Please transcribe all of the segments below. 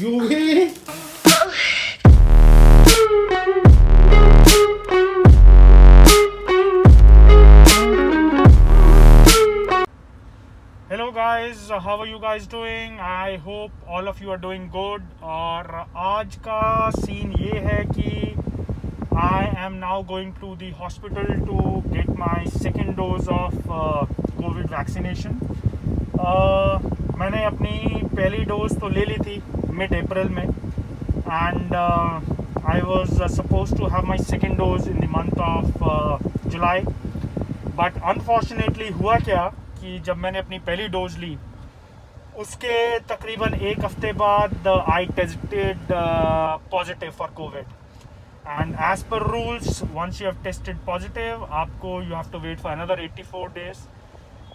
UV hello guys how are you guys doing I hope all of you are doing good और आज का scene ये है कि I am now going to the hospital to get my second dose of covid vaccination मैंने अपनी पहली dose तो ले ली थी मिड अप्रैल में and I was suppose to have my second dose in the month of July but unfortunately हुआ क्या कि जब मैंने अपनी पहली डोज ली, उसके तकरीबन एक हफ़्ते बाद I tested positive for Covid and as per rules once you have tested positive आपको you have to wait for another 84 days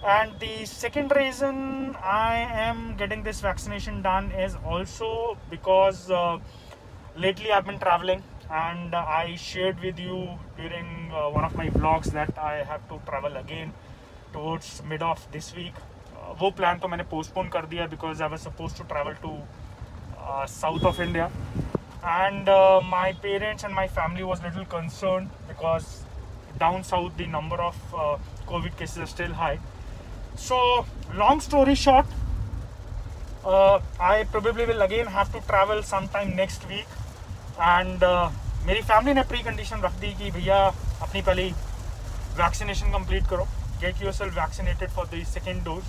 and the second reason i am getting this vaccination done is also because uh, lately i've been traveling and i shared with you during uh, one of my vlogs that i have to travel again towards mid of this week. Uh, wo plan to maine postpone kar diya because i was supposed to travel to uh, south of india. And uh, my parents and my family was little concerned because down south the number of uh, covid cases are still high. So long story short uh, i probably will again have to travel sometime next week. And uh, मेरी family ने precondition रख दी कि भैया अपनी पहले vaccination complete करो। Get yourself vaccinated for the second dose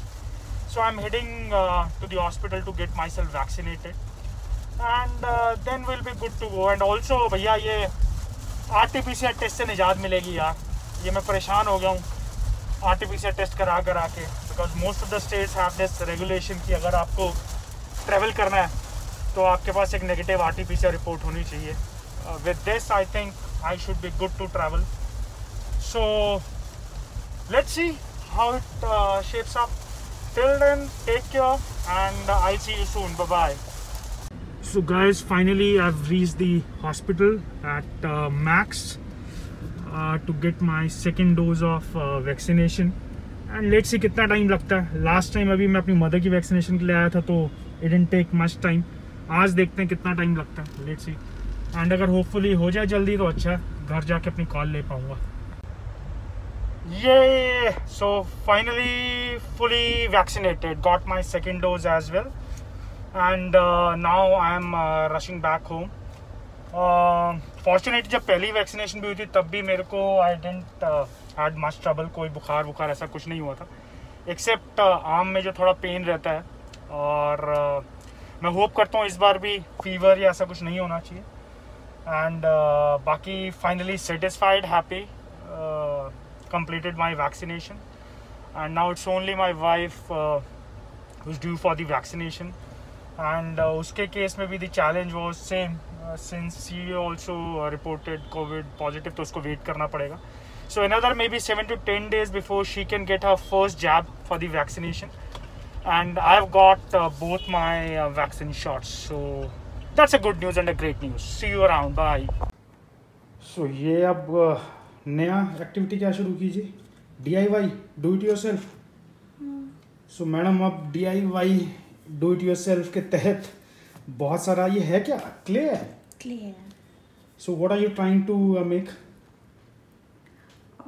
so I am heading to the hospital to get myself vaccinated and then will be good to go and also भैया ये R T P C R test से निजात मिलेगी यार। ये मैं परेशान हो गया हूँ। R T P C R test करा करा के because most of the states have this regulation कि अगर आपको ट्रैवल करना है तो आपके पास एक negative R T P C R report होनी चाहिए with this I think I should be good to travel so let's see how it shapes up then take care and uh, i'll see you soon. Bye bye so guys finally i've reached the hospital at uh, max. Uh, to get my second dose of uh, vaccination and let's see कितना time लगता है last time अभी मैं अपनी mother की vaccination के लिए आया था तो it didn't take much time आज देखते हैं कितना टाइम लगता है लेट्स सी एंड अगर होपफुली हो जाए जल्दी तो अच्छा है घर जाके अपनी कॉल ले पाऊँगा finally fully vaccinated. Got my second dose as well, and uh, now I am uh, rushing back home. Fortunately जब पहली वैक्सीनेशन भी हुई थी तब भी मेरे को I didn't had much trouble कोई बुखार बुखार ऐसा कुछ नहीं हुआ था। एक्सेप्ट आम में जो थोड़ा पेन रहता है और मैं होप करता हूँ इस बार भी फीवर या ऐसा कुछ नहीं होना चाहिए। एंड बाकी finally satisfied happy completed my vaccination. And now it's only my wife uh, who's due for the vaccination. And uh, uske case में भी the since he also reported Covid positive तो उसको वेट करना पड़ेगा। So another maybe seven to ten days before she can get her first jab for the vaccination and I have got both my vaccine shots so that's a good news and a great news see you around bye so ये अब uh, नया activity क्या शुरू कीजिए? D I Y do it your self so madam अब D I Y do it yourself के तहत बहुत सारा ये है क्या? क्ले है? क्ले है। So what are you trying to make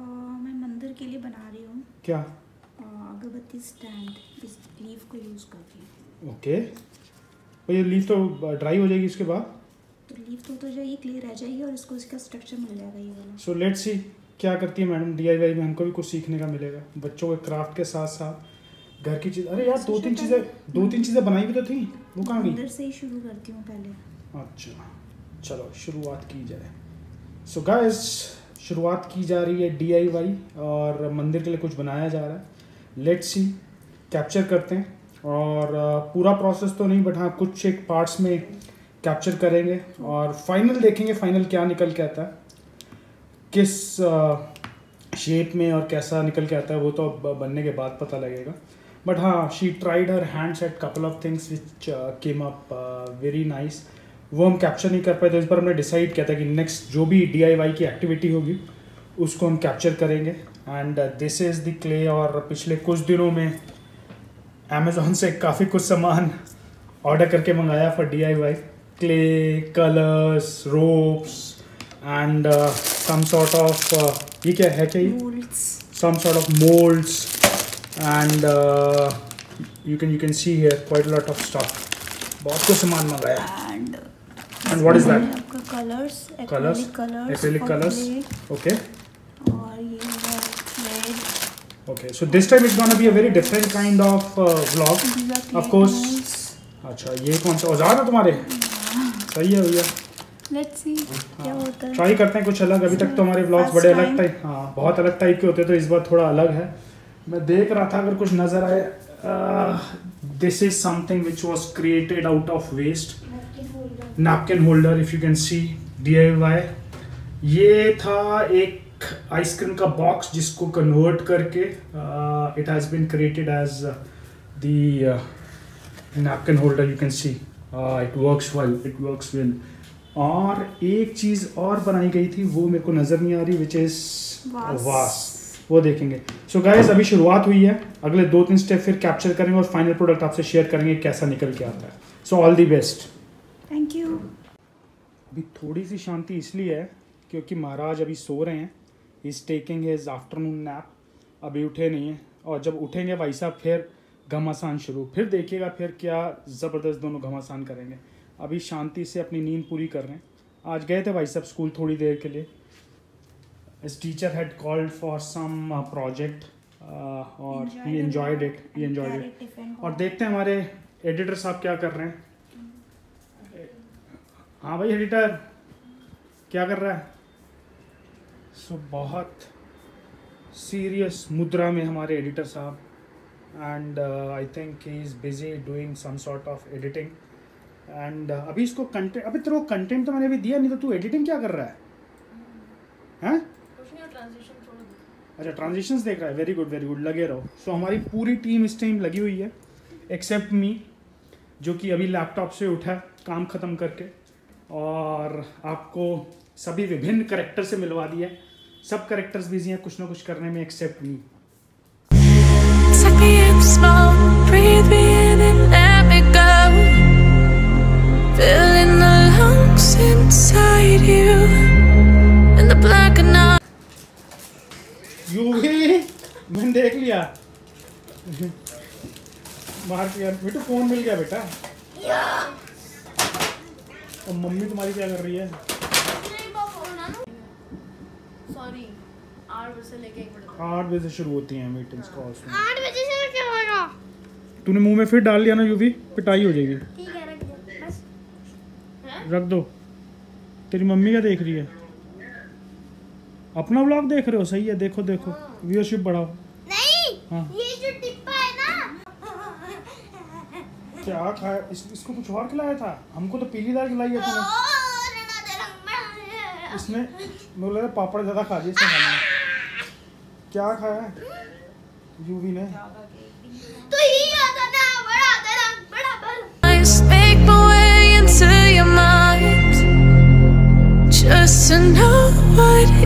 मैं मंदिर के लिए बना रही हूँ। क्या? अगरबत्ती स्टैंड इस लीफ को यूज़ करके ओके और ये लीफ तो ड्राई हो जाएगी इसके बाद? तो लीफ तो तो जाएगी क्ले रह जाएगी और इसको इसका स्ट्रक्चर मिल जाएगा ये वाला। सो लेट्स सी क्या करती है मैडम डीआईवाई में हमको भी कुछ सीखने का मिलेगा। बच्चों के क्राफ्ट के साथ साथ। घर की चीज़ अरे यार दो तीन चीज़ें दो तीन चीज़ें बनाई भी तो थी। वो कहाँ गई? अंदर से ही शुरू करती हूँ पहले। अच्छा। चलो शुरुआत की जाए सो गाइस शुरुआत की जा रही है डी और मंदिर के लिए कुछ बनाया जा रहा है। लेट्स सी कैप्चर करते हैं। और uh, पूरा प्रोसेस तो नहीं बट हाँ कुछ एक पार्ट्स में कैप्चर करेंगे। और फाइनल देखेंगे फाइनल क्या निकल के आता है। किस शेप में और कैसा निकल के आता है वो तो बनने के बाद पता लगेगा। बट हाँ she tried her hands at couple of things which came up very nice वो हम कैप्चर नहीं कर पाए तो इस बार हमने डिसाइड किया था कि नेक्स्ट जो भी डीआईवाई की एक्टिविटी होगी उसको हम कैप्चर करेंगे। And this is the clay और पिछले कुछ दिनों में अमेज़ोन से काफ़ी कुछ सामान ऑर्डर करके मंगाया for D I Y clay colours ropes and some sort of ये क्या है क्या ये? Molds some sort you can you can see here quite a lot of stuff. बहुत कुछ सामान मंगाया। And And what is that? इसमें आपका colors colours acrylic colours okay और ये है okay so this time it's gonna be a very different kind of vlog course. molds. अच्छा ये कौन सा? औज़ार है तुम्हारे? सही है भैया। Let's see क्या होता है। ट्राई करते हैं कुछ अलग। अभी तक तो हमारे व्लॉग्स बड़े अलग. टाइप हाँ बहुत अलग टाइप के होते तो इस बार थोड़ा अलग है। मैं देख रहा था अगर कुछ नज़र आए this is something which was created out of waste napkin holder if you can see DIY ये था एक आइसक्रीम का बॉक्स जिसको कन्वर्ट करके it has been created as the napkin holder you can see. uh, it works well it works और एक चीज़ और बनाई गई थी वो मेरे को नज़र नहीं आ रही विच इज़ वास। वो देखेंगे। सो so गाइस अभी शुरुआत हुई है। अगले दो तीन स्टेप फिर कैप्चर करेंगे और फाइनल प्रोडक्ट आपसे शेयर करेंगे कैसा निकल के आता है। So all the best thank you अभी थोड़ी सी शांति इसलिए है क्योंकि महाराज अभी सो रहे हैं। Is taking his afternoon nap अभी उठे नहीं हैं। और जब उठेंगे भाई साहब फिर घमासान शुरू। फिर देखिएगा फिर क्या ज़बरदस्त दोनों घमासान करेंगे। अभी शांति से अपनी नींद पूरी कर रहे हैं। आज गए थे भाई साहब स्कूल थोड़ी देर के लिए। इस teacher had called for some project और he enjoyed it he enjoyed it और देखते हैं हमारे एडिटर साहब क्या कर रहे हैं। हाँ भाई एडिटर क्या कर रहा है? सो बहुत सीरियस मुद्रा में हमारे एडिटर साहब and I think he is busy doing some sort of editing and अभी इसको कंटेंट अभी तेरे को कंटेंट तो मैंने अभी दिया नहीं तो तू एडिटिंग क्या कर रहा है? हैं? अच्छा ट्रांजिशंस देख रहा है वेरी गुड वेरी गुड लगे रहो। सो so, हमारी पूरी टीम इस टाइम लगी हुई है एक्सेप्ट मी जो कि अभी लैपटॉप से उठा काम ख़त्म करके और आपको सभी विभिन्न करेक्टर से मिलवा दिया सब करेक्टर्स बिज़ी हैं कुछ ना कुछ करने में except me. Filling the lungs inside you, देख लिया। मार दिया बेटा फ़ोन मिल गया बेटा। और मम्मी तुम्हारी क्या कर रही है? आठ बजे से लेके एक बजे तक। आठ बजे से शुरू होती हैं मीटिंग्स कॉल्स आठ बजे से क्या होगा। तूने मुँह में फिर डाल लिया ना यूवी? पिटाई हो जाएगी। ठीक है रख दो बस। रख दो। तेरी मम्मी क्या देख रही है? अपना व्लॉग देख रहे हो? सही है देखो देखो। व्यूअरशिप बढ़ाओ। नहीं ये जो डिब्बा है ना क्या खाया इस, इसको कुछ और खिलाया था? हमको तो पीली दाल खिलाई है में। इसने मुझे पापड़ ज़्यादा खा इसने खाने क्या खाया? यूवी ने तो ये आता ना बड़ा बड़ा just to know what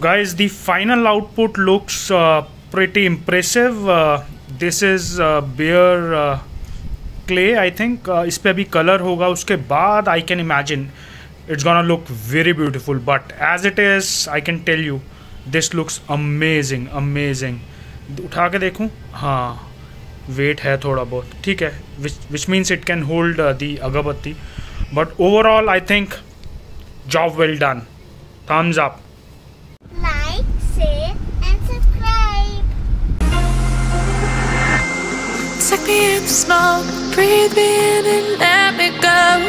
guys, the final output looks uh, pretty impressive. Uh, this is uh, uh, clay, I think. Uh, इस पे अभी कलर होगा उसके बाद I can imagine it's gonna look very beautiful. But as it is, I can tell you, this looks amazing, amazing. उठा के देखूँ हाँ वेट है थोड़ा बहुत ठीक है which means it can hold the अगरबत्ती but overall I think job well done thumbs up me slow, breathe me in and let me go.